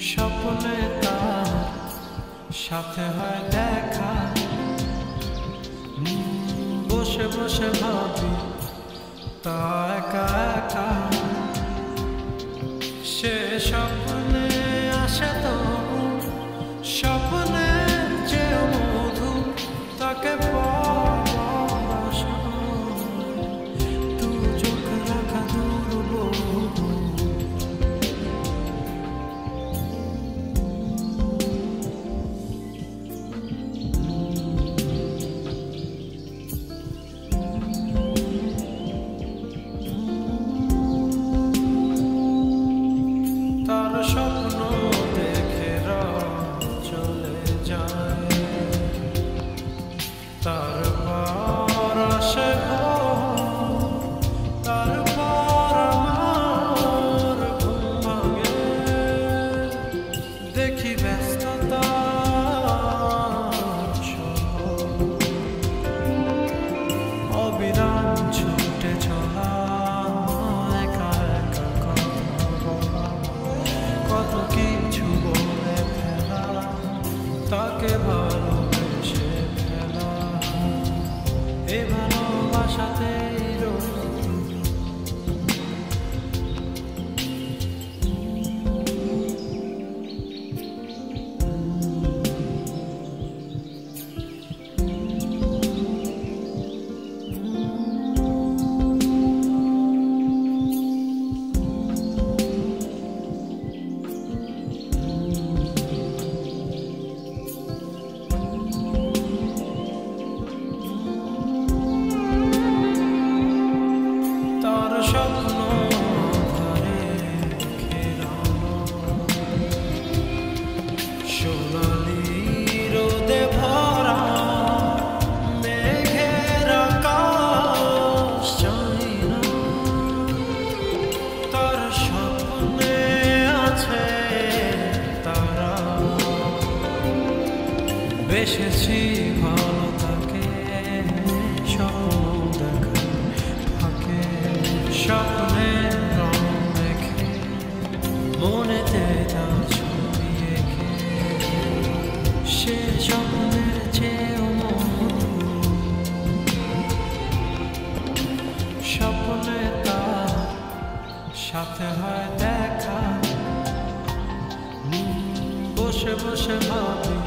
স্বপ্নে তার সাথে হয় দেখা। বসে বসে ভাবি, তা একা একা। সে স্বপ্নে আসে তো স্বপ্নে দেখি ব্যস্ততা অবিরাম ছুটে চলা একা একা কত কিছু বলে ফেলা তাকে ভালোবেসে বেসেছি ভালো তাকে স্বপ্ন দেখা ফাঁকে, স্বপ্নে রং দেখে, মনেতে তার ছবি এঁকে। সে স্বপ্নের চেয়েও স্বপ্নে তার সাথে হয় দেখা। বসে বসে ভাবি